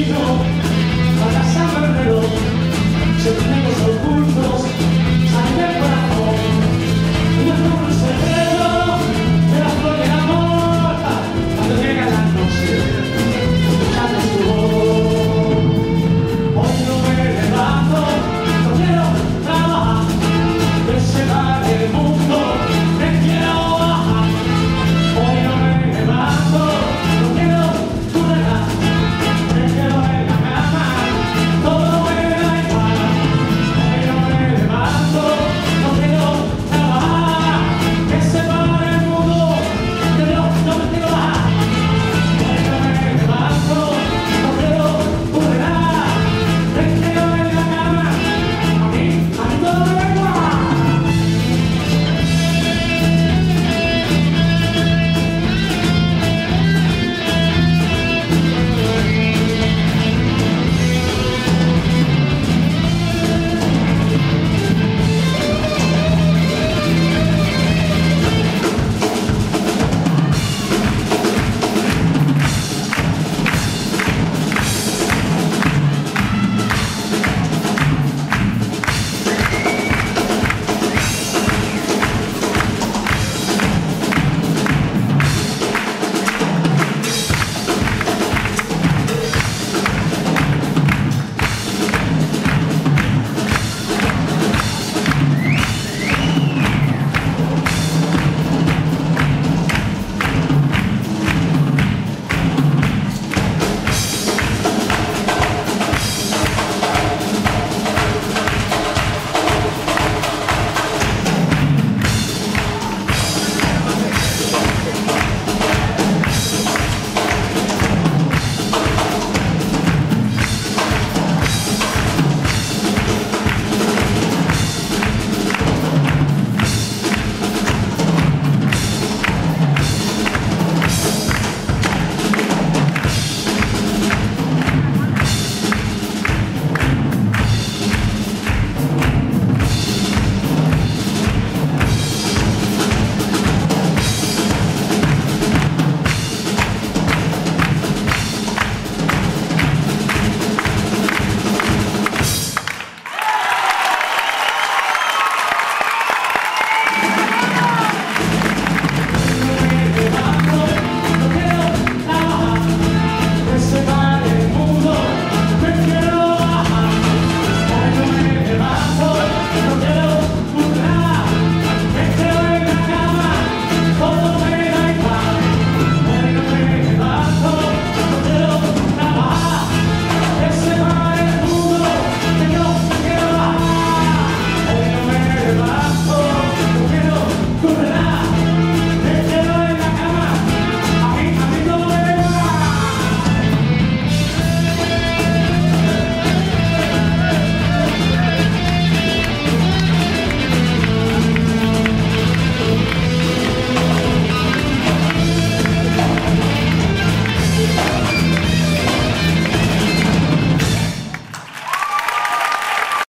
Latino